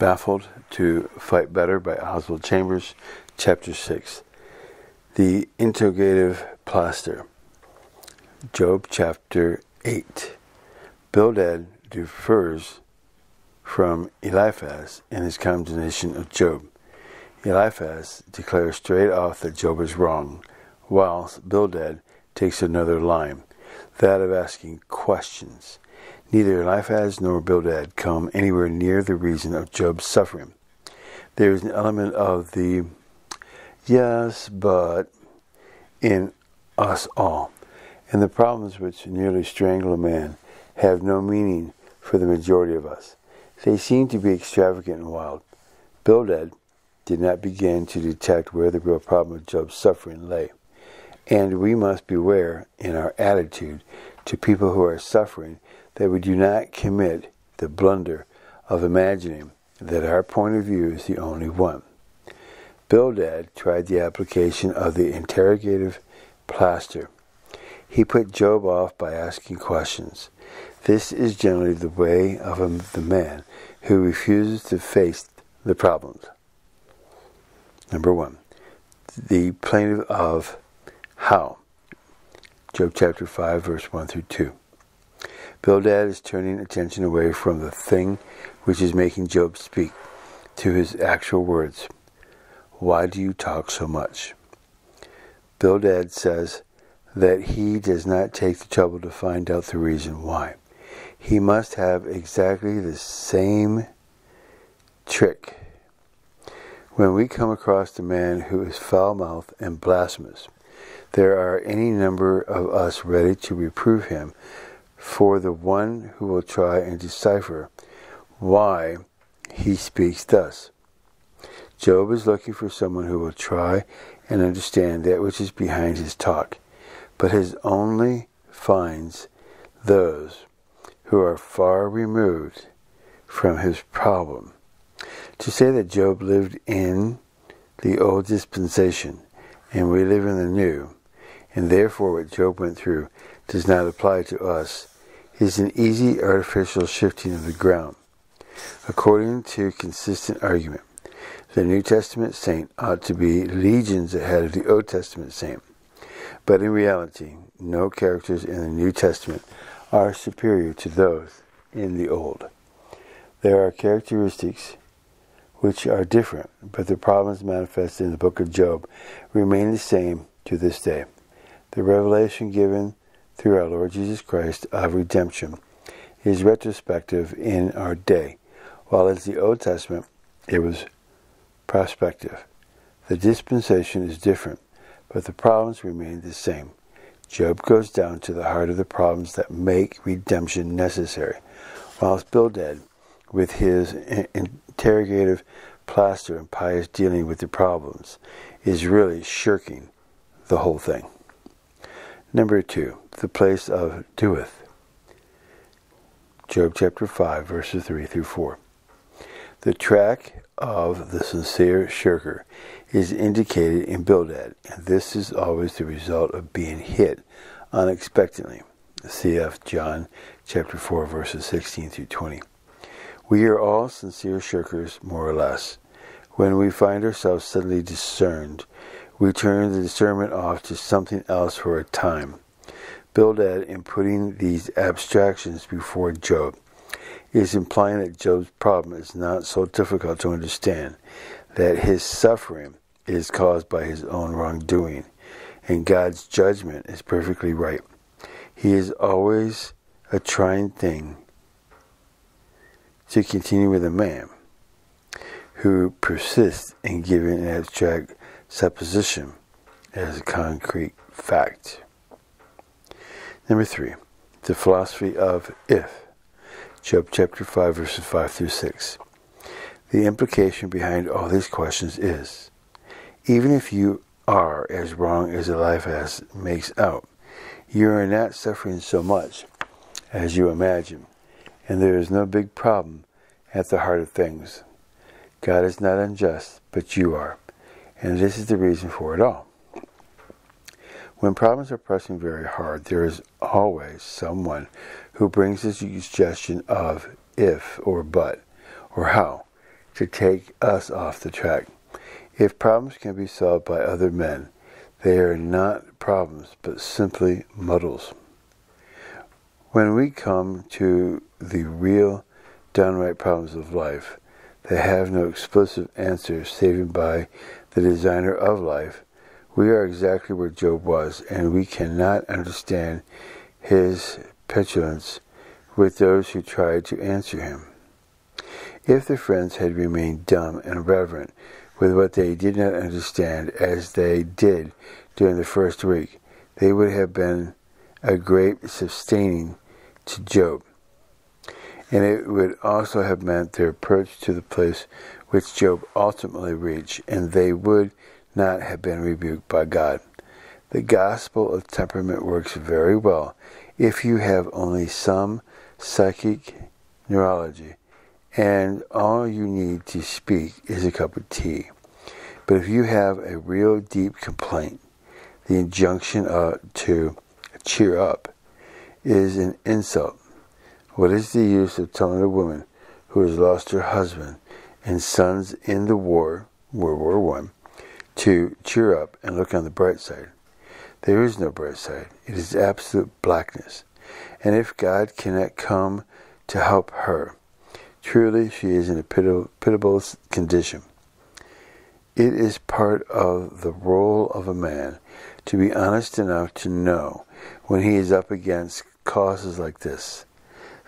Baffled to Fight Better by Oswald Chambers, Chapter 6. The Interrogative Plaster. Job chapter 8. Bildad differs from Eliphaz in his condemnation of Job. Eliphaz declares straight off that Job is wrong, whilst Bildad takes another line, that of asking questions. Neither Eliphaz nor Bildad come anywhere near the reason of Job's suffering. There is an element of the yes, but in us all. And the problems which nearly strangle a man have no meaning for the majority of us. They seem to be extravagant and wild. Bildad did not begin to detect where the real problem of Job's suffering lay. And we must beware in our attitude to people who are suffering that we do not commit the blunder of imagining that our point of view is the only one. Bildad tried the application of the interrogative plaster. He put Job off by asking questions. This is generally the way of a, the man who refuses to face the problems. Number one, the plaintive of how. Job chapter 5, verse 1 through 2. Bildad is turning attention away from the thing which is making Job speak to his actual words. Why do you talk so much? Bildad says that he does not take the trouble to find out the reason why. He must have exactly the same trick. When we come across a man who is foul mouthed and blasphemous, there are any number of us ready to reprove him for the one who will try and decipher why he speaks thus. Job is looking for someone who will try and understand that which is behind his talk, but his only finds those who are far removed from his problem. To say that Job lived in the old dispensation and we live in the new, and therefore what Job went through does not apply to us is an easy artificial shifting of the ground. According to consistent argument, the New Testament saint ought to be legions ahead of the Old Testament saint. But in reality, no characters in the New Testament are superior to those in the Old. There are characteristics which are different, but the problems manifested in the book of Job remain the same to this day. The revelation given through our Lord Jesus Christ of redemption is retrospective in our day, while in the Old Testament it was prospective. The dispensation is different, but the problems remain the same. Job goes down to the heart of the problems that make redemption necessary, whilst Bildad, with his interrogative plaster and pious dealing with the problems, is really shirking the whole thing. Number two, the place of doeth. Job chapter 5, verses 3 through 4. The track of the sincere shirker is indicated in Bildad, and this is always the result of being hit unexpectedly. Cf. John chapter 4, verses 16 through 20. We are all sincere shirkers, more or less. When we find ourselves suddenly discerned, we turn the discernment off to something else for a time. Bildad, in putting these abstractions before Job, is implying that Job's problem is not so difficult to understand, that his suffering is caused by his own wrongdoing, and God's judgment is perfectly right. He is always a trying thing to continue with a man who persists in giving an abstract supposition as a concrete fact. Number three, the philosophy of if. Job chapter 5, verses 5 through 6. The implication behind all these questions is even if you are as wrong as Eliphaz makes out, you are not suffering so much as you imagine, and there is no big problem at the heart of things. God is not unjust, but you are. And this is the reason for it all. When problems are pressing very hard, there is always someone who brings a suggestion of if or but or how to take us off the track. If problems can be solved by other men, they are not problems, but simply muddles. When we come to the real, downright problems of life, they have no explicit answer saving by the designer of life, we are exactly where Job was, and we cannot understand his petulance with those who tried to answer him. If the friends had remained dumb and reverent with what they did not understand as they did during the first week, they would have been a great sustaining to Job. And it would also have meant their approach to the place which Job ultimately reached, and they would not have been rebuked by God. The gospel of temperament works very well if you have only some psychic neuralgia and all you need to speak is a cup of tea. But if you have a real deep complaint, the injunction uh, to cheer up is an insult. What is the use of telling a woman who has lost her husband and sons in the war, World War One, to cheer up and look on the bright side? There is no bright side. It is absolute blackness. And if God cannot come to help her, truly she is in a pitiable condition. It is part of the role of a man to be honest enough to know when he is up against causes like this.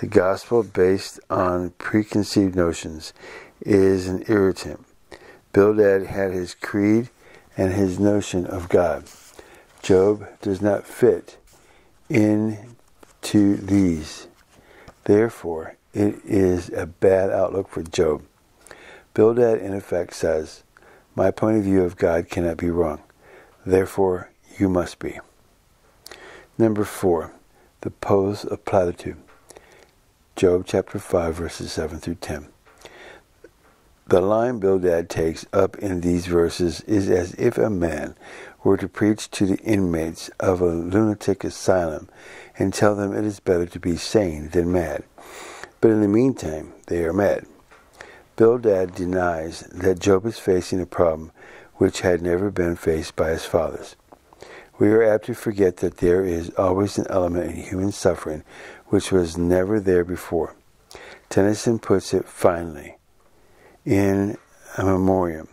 The gospel based on preconceived notions is an irritant. Bildad had his creed and his notion of God. Job does not fit into these. Therefore, it is a bad outlook for Job. Bildad, in effect, says, My point of view of God cannot be wrong. Therefore, you must be. Number four, the pose of platitude. Job chapter 5, verses 7 through 10. The line Bildad takes up in these verses is as if a man were to preach to the inmates of a lunatic asylum and tell them it is better to be sane than mad. But in the meantime, they are mad. Bildad denies that Job is facing a problem which had never been faced by his fathers. We are apt to forget that there is always an element in human suffering which was never there before. Tennyson puts it finely in a memoriam.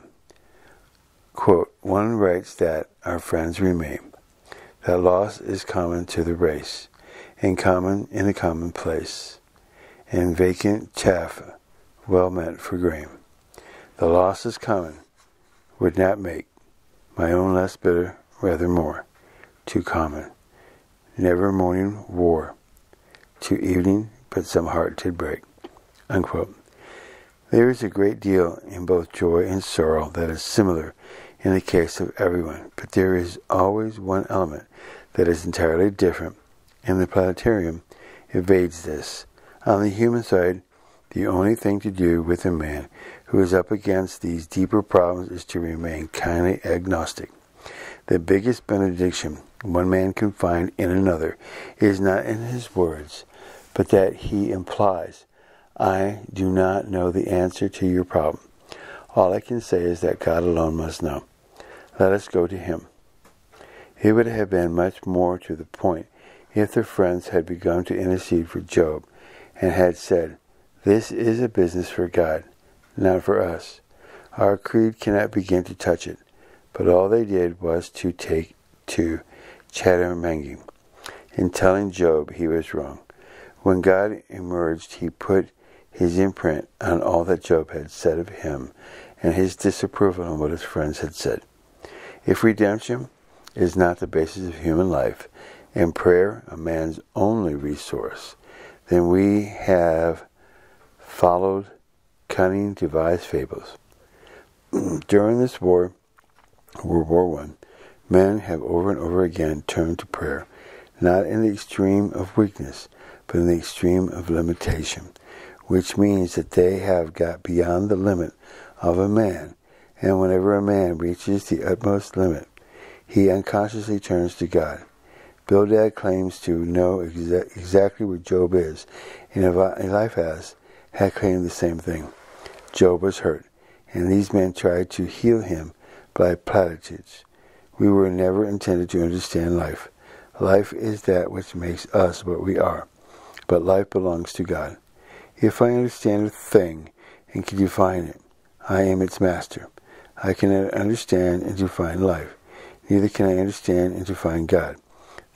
Quote, One writes that our friends remain, that loss is common to the race, and common in a common place, and vacant chaff well meant for grain. The loss is common, would not make my own less bitter, rather more, too common. Never morning wore, to evening, but some heart did break. Unquote. There is a great deal in both joy and sorrow that is similar in the case of everyone, but there is always one element that is entirely different, and the platitudinarian evades this. On the human side, the only thing to do with a man who is up against these deeper problems is to remain kindly agnostic. The biggest benediction one man can find in another is not in his words, but that he implies I do not know the answer to your problem. All I can say is that God alone must know. Let us go to Him. It would have been much more to the point if their friends had begun to intercede for Job and had said, This is a business for God, not for us. Our creed cannot begin to touch it. But all they did was to take to chattermongering in telling Job he was wrong. When God emerged, he put his imprint on all that Job had said of him and his disapproval on what his friends had said. If redemption is not the basis of human life and prayer a man's only resource, then we have followed cunning devised fables. During this war, World War One, men have over and over again turned to prayer, not in the extreme of weakness, but in the extreme of limitation which means that they have got beyond the limit of a man. And whenever a man reaches the utmost limit, he unconsciously turns to God. Bildad claims to know exa- exactly where Job is, and Eliphaz had claimed the same thing. Job was hurt, and these men tried to heal him by platitudes. We were never intended to understand life. Life is that which makes us what we are, but life belongs to God. If I understand a thing and can define it, I am its master. I cannot understand and define life, neither can I understand and define God.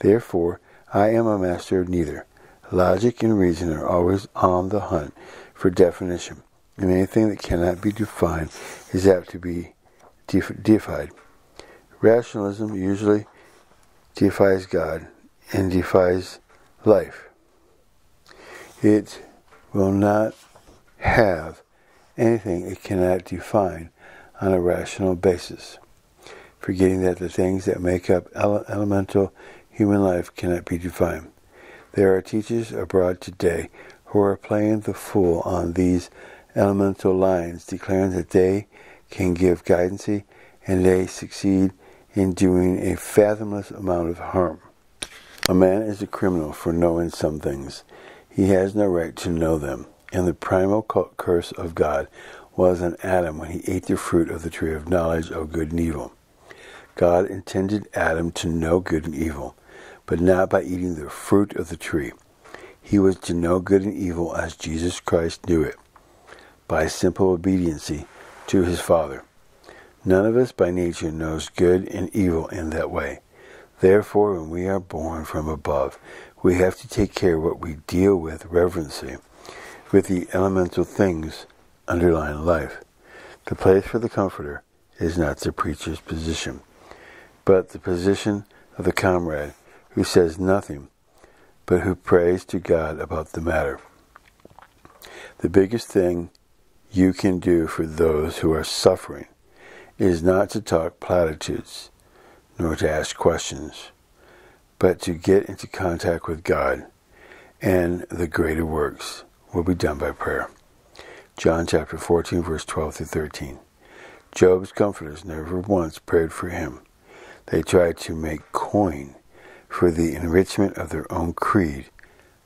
Therefore, I am a master of neither. Logic and reason are always on the hunt for definition, and anything that cannot be defined is apt to be deified. Rationalism usually defies God and defies life. It will not have anything it cannot define on a rational basis, forgetting that the things that make up ele- elemental human life cannot be defined. There are teachers abroad today who are playing the fool on these elemental lines, declaring that they can give guidance and they succeed in doing a fathomless amount of harm. A man is a criminal for knowing some things. He has no right to know them. And the primal curse of God was on Adam when he ate the fruit of the tree of knowledge of good and evil. God intended Adam to know good and evil, but not by eating the fruit of the tree. He was to know good and evil as Jesus Christ knew it, by simple obedience to his Father. None of us by nature knows good and evil in that way. Therefore, when we are born from above, we have to take care what we deal with reverency, with the elemental things underlying life. The place for the comforter is not the preacher's position, but the position of the comrade who says nothing, but who prays to God about the matter. The biggest thing you can do for those who are suffering is not to talk platitudes, nor to ask questions, but to get into contact with God, and the greater works will be done by prayer. John chapter 14, verse 12 through 13. Job's comforters never once prayed for him. They tried to make coin for the enrichment of their own creed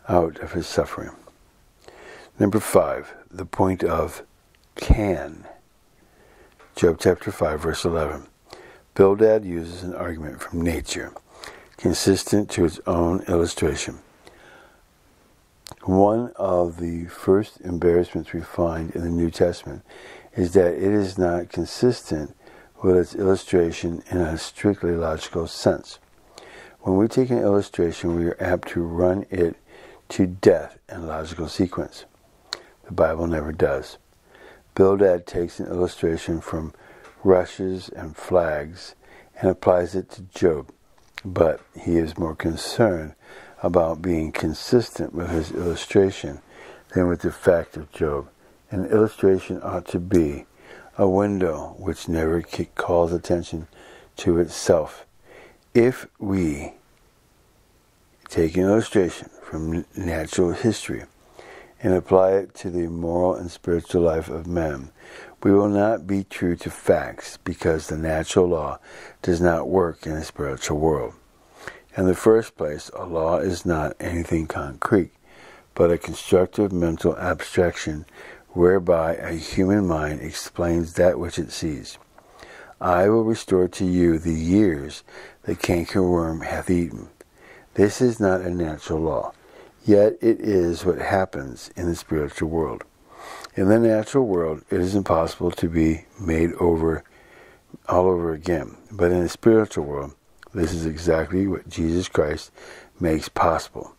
out of his suffering. Number five, the point of can. Job chapter 5, verse 11. Bildad uses an argument from nature, consistent to its own illustration. One of the first embarrassments we find in the New Testament is that it is not consistent with its illustration in a strictly logical sense. When we take an illustration, we are apt to run it to death in logical sequence. The Bible never does. Bildad takes an illustration from rushes and flags and applies it to Job, but he is more concerned about being consistent with his illustration than with the fact of Job. An illustration ought to be a window which never calls attention to itself. If we take an illustration from natural history, and apply it to the moral and spiritual life of men. We will not be true to facts because the natural law does not work in the spiritual world. In the first place, a law is not anything concrete, but a constructive mental abstraction whereby a human mind explains that which it sees. I will restore to you the years the cankerworm hath eaten. This is not a natural law. Yet it is what happens in the spiritual world. In the natural world, it is impossible to be made over all over again. But in the spiritual world, this is exactly what Jesus Christ makes possible.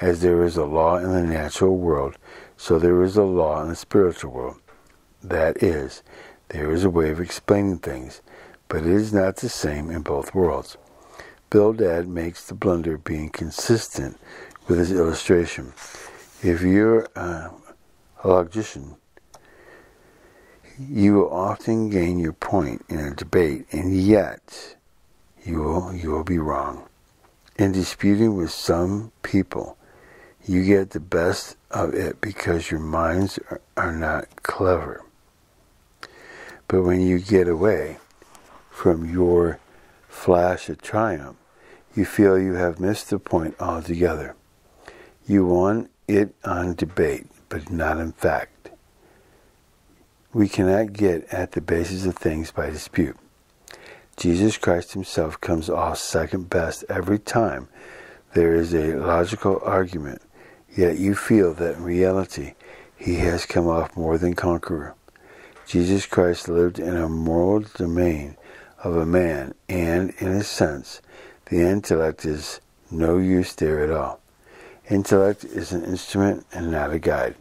As there is a law in the natural world, so there is a law in the spiritual world. That is, there is a way of explaining things, but it is not the same in both worlds. Bildad makes the blunder being consistent with his illustration. If you're a logician, you will often gain your point in a debate, and yet you will, you will be wrong. In disputing with some people, you get the best of it because your minds are, are not clever. But when you get away from your flash of triumph, you feel you have missed the point altogether. You won it on debate, but not in fact. We cannot get at the basis of things by dispute. Jesus Christ himself comes off second best every time there is a logical argument, yet you feel that in reality he has come off more than conqueror. Jesus Christ lived in a moral domain of a man, and in a sense, the intellect is no use there at all. Intellect is an instrument and not a guide.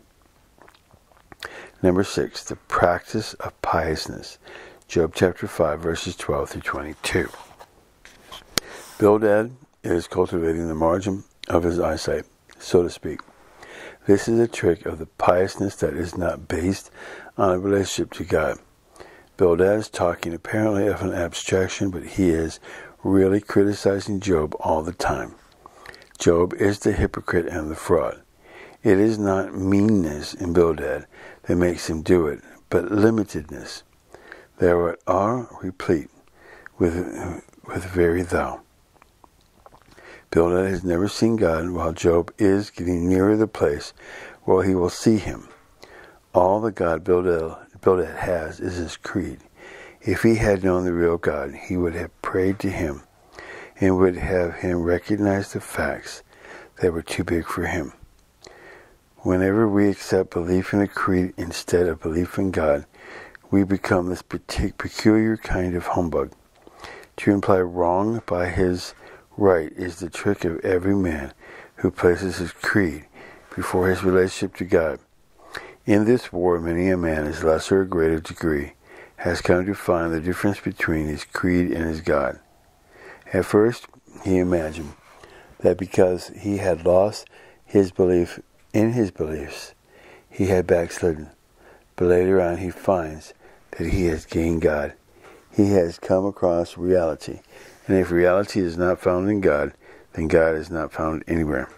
Number six, the practice of piousness. Job chapter 5, verses 12 through 22. Bildad is cultivating the margin of his eyesight, so to speak. This is a trick of the piousness that is not based on a relationship to God. Bildad is talking apparently of an abstraction, but he is really criticizing Job all the time. Job is the hypocrite and the fraud. It is not meanness in Bildad that makes him do it, but limitedness. There are replete with, with very thou. Bildad has never seen God, while Job is getting nearer the place where he will see him. All that God Bildad, Bildad has is his creed. If he had known the real God, he would have prayed to him and would have him recognize the facts that were too big for him. Whenever we accept belief in a creed instead of belief in God, we become this peculiar kind of humbug. To imply wrong by his right is the trick of every man who places his creed before his relationship to God. In this war, many a man, as lesser or greater degree, has come to find the difference between his creed and his God. At first, he imagined that because he had lost his belief in his beliefs, he had backslidden. But later on, he finds that he has gained God. He has come across reality. And if reality is not found in God, then God is not found anywhere.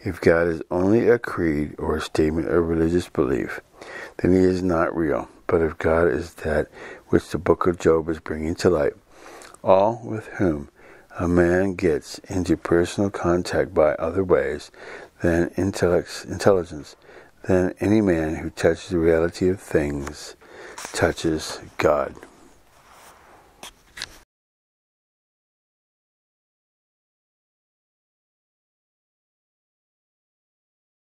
If God is only a creed or a statement of religious belief, then he is not real. But if God is that which the book of Job is bringing to light, all with whom a man gets into personal contact by other ways than intelligence, then any man who touches the reality of things touches God.